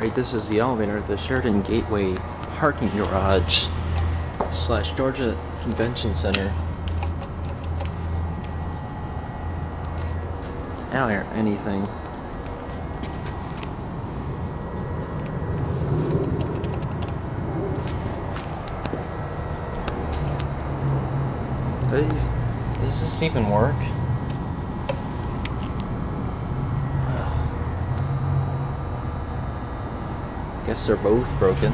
Alright, this is the elevator at the Sheraton Gateway parking garage slash Georgia Convention Center. I don't hear anything. Does this even work? Guess they're both broken.